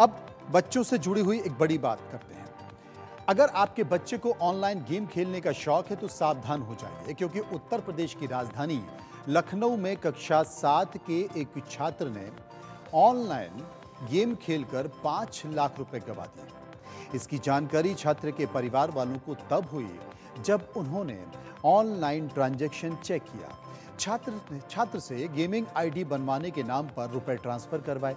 अब बच्चों से जुड़ी हुई एक बड़ी बात करते हैं। अगर आपके बच्चे को ऑनलाइन गेम खेलने का शौक है तो सावधान हो जाइए, क्योंकि उत्तर प्रदेश की राजधानी लखनऊ में कक्षा सात के एक छात्र ने ऑनलाइन गेम खेलकर पाँच लाख रुपए गवा दिए। इसकी जानकारी छात्र के परिवार वालों को तब हुई जब उन्होंने ऑनलाइन ट्रांजैक्शन चेक किया। छात्र छात्र से गेमिंग आईडी बनवाने के नाम पर रुपए ट्रांसफ़र करवाए।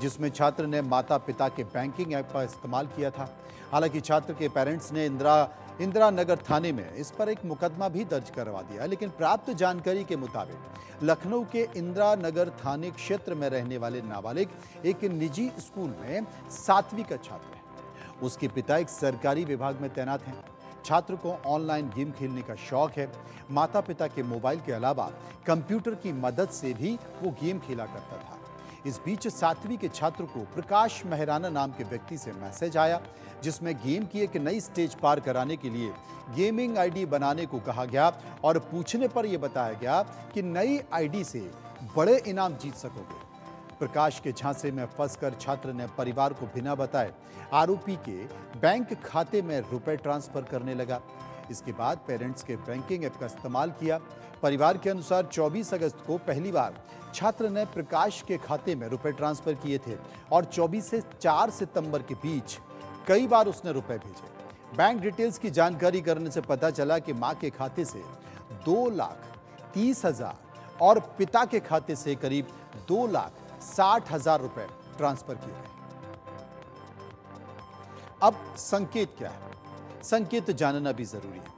जिसमें छात्र ने माता पिता के बैंकिंग ऐप का इस्तेमाल किया था। हालाँकि छात्र के पेरेंट्स ने इंदिरा इंदिरा नगर थाने में इस पर एक मुकदमा भी दर्ज करवा दिया, लेकिन प्राप्त जानकारी के मुताबिक लखनऊ के इंदिरा नगर थाने क्षेत्र में रहने वाले नाबालिग एक निजी स्कूल में सातवीं का छात्र है। उसके पिता एक सरकारी विभाग में तैनात हैं। छात्र को ऑनलाइन गेम खेलने का शौक है। माता पिता के मोबाइल के अलावा कंप्यूटर की मदद से भी वो गेम खेला करता था। इस बीच सातवीं के छात्र को प्रकाश मेहराना नाम के व्यक्ति से मैसेज आया, जिसमें गेम की एक नई स्टेज पार कराने के लिए गेमिंग आईडी बनाने को कहा गया और पूछने पर यह बताया गया कि नई आईडी से बड़े इनाम जीत सकोगे। प्रकाश के झांसे में फंसकर छात्र ने परिवार को बिना बताए आरोपी के बैंक खाते में रुपए ट्रांसफ़र करने लगा। इसके बाद पेरेंट्स के बैंकिंग ऐप का इस्तेमाल किया। परिवार के अनुसार 24 अगस्त को पहली बार छात्र ने प्रकाश के खाते में रुपए ट्रांसफ़र किए थे और 24 से 4 सितंबर के बीच कई बार उसने रुपए भेजे। बैंक डिटेल्स की जानकारी करने से पता चला कि माँ के खाते से दो लाख तीस हज़ार और पिता के खाते से करीब दो लाख साठ हज़ार रुपए ट्रांसफ़र किए गए। अब संकेत क्या है? संकेत जानना भी ज़रूरी है।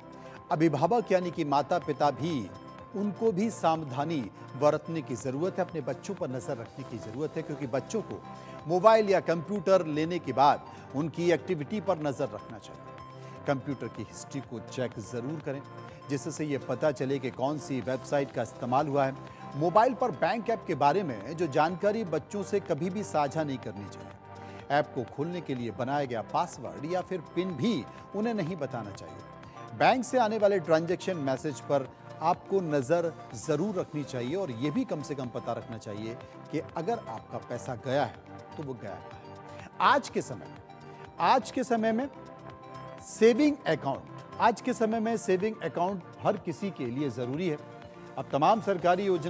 अभिभावक यानी कि माता पिता भी, उनको भी सावधानी बरतने की ज़रूरत है, अपने बच्चों पर नज़र रखने की ज़रूरत है, क्योंकि बच्चों को मोबाइल या कंप्यूटर लेने के बाद उनकी एक्टिविटी पर नज़र रखना चाहिए। कंप्यूटर की हिस्ट्री को चेक ज़रूर करें, जिससे ये पता चले कि कौन सी वेबसाइट का इस्तेमाल हुआ है। मोबाइल पर बैंक ऐप के बारे में जो जानकारी बच्चों से कभी भी साझा नहीं करनी चाहिए। ऐप को खोलने के लिए बनाया गया पासवर्ड या फिर पिन भी उन्हें नहीं बताना चाहिए। बैंक से आने वाले ट्रांजैक्शन मैसेज पर आपको नज़र ज़रूर रखनी चाहिए और यह भी कम से कम पता रखना चाहिए कि अगर आपका पैसा गया है तो वो गया है। आज के समय में, आज के समय में सेविंग अकाउंट, आज के समय में सेविंग अकाउंट हर किसी के लिए ज़रूरी है। अब तमाम सरकारी योजना